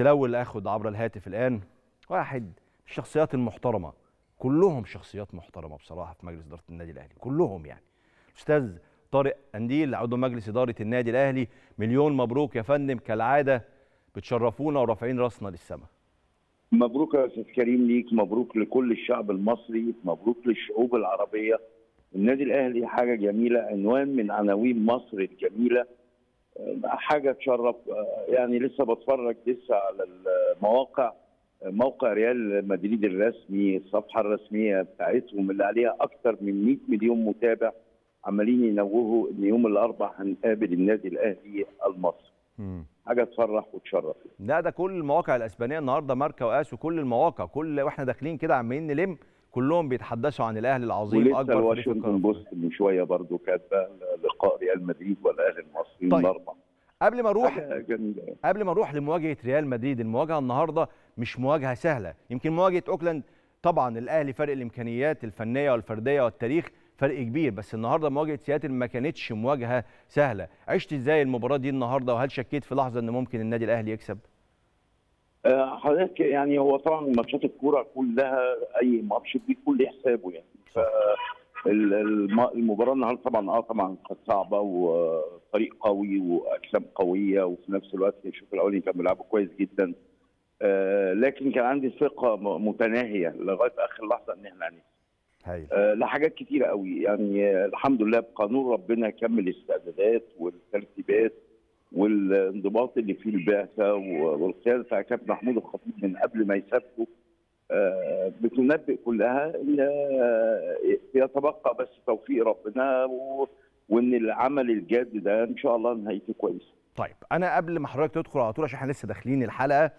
بس الأول اخد عبر الهاتف الآن واحد الشخصيات المحترمة. كلهم شخصيات محترمة بصراحة في مجلس إدارة النادي الأهلي كلهم يعني. أستاذ طارق أنديل عضو مجلس إدارة النادي الأهلي مليون مبروك يا فندم. كالعادة بتشرفونا ورافعين راسنا للسماء مبروك يا أستاذ كريم ليك مبروك لكل الشعب المصري مبروك للشعوب العربية. النادي الأهلي حاجة جميلة عنوان من عناوين مصر الجميلة. حاجة تشرف. يعني لسه بتفرج لسه على المواقع. موقع ريال مدريد الرسمي الصفحة الرسمية بتاعتهم اللي عليها أكثر من 100 مليون متابع عمالين ينوهوا إن يوم الأربعاء هنقابل النادي الأهلي المصري. حاجة تفرح وتشرف. لا ده كل المواقع الإسبانية النهارده ماركا واس وكل المواقع كل وإحنا داخلين كده عمالين نلم كلهم بيتحدثوا عن الأهلي العظيم ولسه أكبر في القاره post من شوية برضو كاتبة لقاء ريال مدريد والاهلي المصري طيب. الاربعاء قبل ما أروح قبل ما نروح لمواجهة ريال مدريد المواجهة النهارده مش مواجهة سهلة. يمكن مواجهة أوكلاند طبعا الأهلي فرق الإمكانيات الفنية والفردية والتاريخ فرق كبير بس النهارده مواجهة سياتل ما كانتش مواجهة سهلة. عشت إزاي المباراة دي النهارده؟ وهل شكيت في لحظة إن ممكن النادي الأهلي يكسب؟ حضرتك يعني هو طبعا ماتشات الكورة كلها أي ماتش بيكون ليه حسابه يعني. ف ال- الم- المباراة النهارده طبعا آه طبعا كانت صعبة وفريق قوي وأجسام قوية وفي نفس الوقت الشوط الأولاني كان بيلعبوا كويس جدا. آه، لكن كان عندي ثقة متناهية لغاية آخر لحظة إن إحنا هنكسب. آه، لحاجات كتيرة قوي يعني آه، الحمد لله بقانون ربنا كمل الاستعدادات والترتيبات. والانضباط اللي فيه البعثة و- والقيادة بتاع كابتن محمود الخطيب من قبل ما يسافروا آه، بتنبئ كلها إن آه، يتبقى بس توفيق ربنا وإن العمل الجاد ده إن شاء الله نهايته كويسة. طيب أنا قبل ما حضرتك تدخل على طول عشان إحنا لسه داخلين الحلقة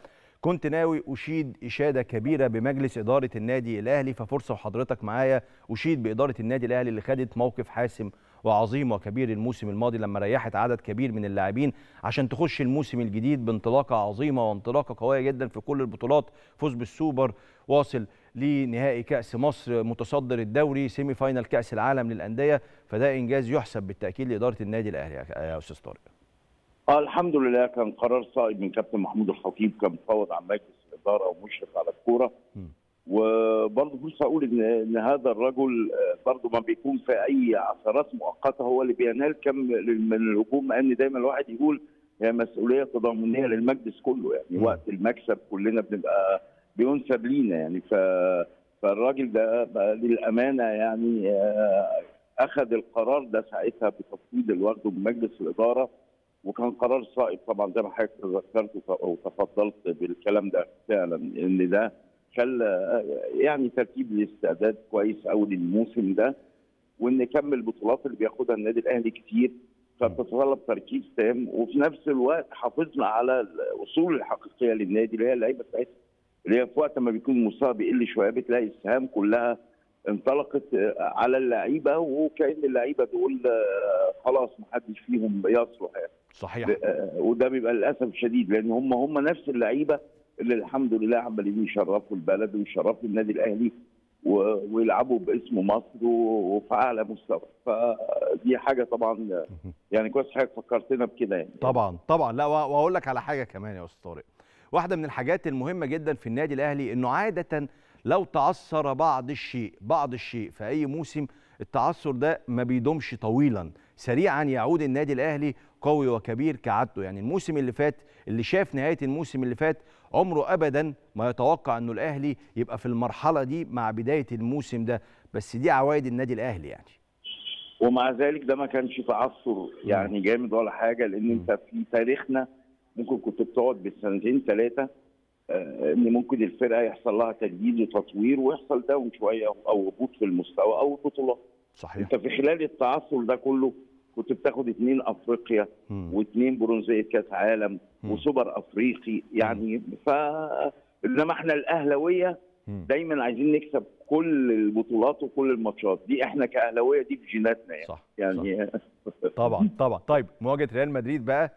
كنت ناوي أشيد إشادة كبيرة بمجلس إدارة النادي الأهلي ففرصة وحضرتك معايا أشيد بإدارة النادي الأهلي اللي خدت موقف حاسم وعظيم وكبير الموسم الماضي لما ريحت عدد كبير من اللاعبين عشان تخش الموسم الجديد بانطلاقة عظيمة وانطلاقة قوية جدا في كل البطولات. فوز بالسوبر واصل لنهائي كأس مصر متصدر الدوري semi final كأس العالم للأندية. فده إنجاز يحسب بالتأكيد لإدارة النادي الأهلي يا- أستاذ طارق. الحمد لله. كان قرار صائب من كابتن محمود الخطيب كان مفوض عن مجلس الإدارة ومشرف على الكورة. م. وبرضه فرصه أقول ان إن هذا الرجل آه، برضه ما بيكون في أي عثرات مؤقتة. هو اللي بينال كم من الهجوم مع ان دايما الواحد يقول هي مسؤولية تضامنية للمجلس كله. يعني م. وقت المكسب كلنا بنبقى بينسب لينا يعني. ف فالراجل ده للأمانة يعني آه، أخذ القرار ده ساعتها بتفويض الورد من مجلس الإدارة وكان قرار صائب طبعا زي ما حضرتك ذكرت وتفضلت بالكلام ده فعلا إن ده خلى يعني ترتيب الاستعداد كويس قوي للموسم ده وإن نكمل البطولات اللي بياخدها النادي الأهلي كتير فبتتطلب تركيز تام وفي نفس الوقت حافظنا على الأصول الحقيقية للنادي اللي هي اللعيبة بتاعتها اللي هي في وقت ما بيكون المستوى بيقل شوية بتلاقي السهام كلها انطلقت على اللعيبة وكأن اللعيبة دول خلاص ما حدش فيهم يصلح يعني. صحيح. آه، وده بيبقى للأسف الشديد لأن هم هم نفس اللعيبة اللي الحمد لله عمالين يشرفوا البلد ويشرفوا النادي الأهلي ويلعبوا باسم مصر وفي أعلى مستوى. فدي حاجة طبعا يعني كويس حضرتك فكرتنا بكده يعني. طبعا طبعا. لا وأقول لك على حاجة كمان يا أستاذ طارق. واحدة من الحاجات المهمة جدا في النادي الأهلي إنه عادة لو تعثر بعض الشيء بعض الشيء في أي موسم التعثر ده ما بيدومش طويلا. سريعا يعود النادي الأهلي قوي وكبير كعادته يعني الموسم اللي فات اللي شاف نهاية الموسم اللي فات عمره ابدا ما يتوقع إنه الأهلي يبقى في المرحلة دي مع بداية الموسم ده. بس دي عوائد النادي الأهلي يعني. ومع ذلك ده ما كانش تعثر يعني جامد ولا حاجة لأن أنت في تاريخنا ممكن كنت بتقعد بالسنتين ثلاثة إن ممكن الفرقة يحصل لها تجديد وتطوير ويحصل داون شوية أو هبوط في المستوى أو البطولات صحيح. أنت في خلال التعثر ده كله كنت بتاخد اثنين افريقيا. واثنين برونزية كأس عالم. وسوبر أفريقي يعني ف إنما إحنا الأهلاوية. دايما عايزين نكسب كل البطولات وكل الماتشات دي إحنا كأهلاوية دي في جيناتنا يعني صح يعني طبعا طبعا طيب مواجهة ريال مدريد بقى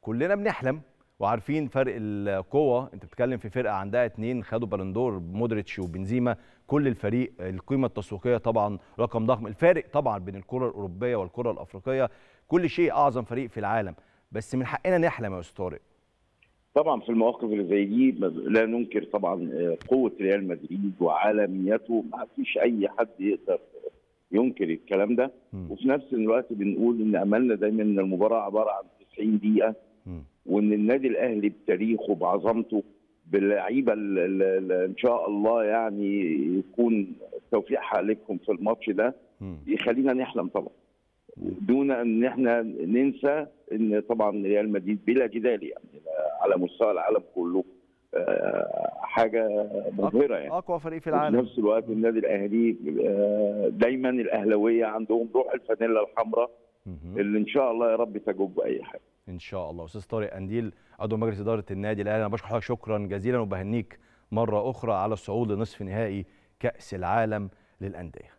كلنا بنحلم وعارفين فرق القوة. انت بتتكلم في فرقة عندها اتنين خدوا بالندور مودريتش وبنزيما. كل الفريق القيمة التسويقية طبعا رقم ضخم. الفارق طبعا بين الكرة الأوروبية والكرة الأفريقية. كل شيء أعظم فريق في العالم. بس من حقنا نحلم يا أستاذ طارق. طبعا في المواقف اللي زي دي لا ننكر طبعا قوة ريال مدريد وعالميته ما فيش أي حد يقدر ينكر الكلام ده. وفي نفس الوقت بنقول إن أملنا دايما إن المباراة عبارة عن 90 دقيقة. مم. وإن النادي الأهلي بتاريخه بعظمته باللعيبة ال- ال- ال- إن شاء الله يعني يكون توفيق حالكم في الماتش ده. يخلينا نحلم طبعا دون إن إحنا ننسى إن طبعا ريال مدريد بلا جدال يعني على مستوى العالم كله آه، حاجة مبهرة يعني أقوى فريق في وفي العالم نفس الوقت النادي الأهلي آه، دايما الأهلاوية عندهم روح الفانيلا الحمراء. اللي إن شاء الله يا رب تجوب أي حاجة. إن شاء الله. أستاذ طارق قنديل عضو مجلس إدارة النادي الأهلي. أنا بشكر حضرتك شكرا جزيلا وبهنيك مرة أخرى على الصعود لنصف نهائي كأس العالم للأندية.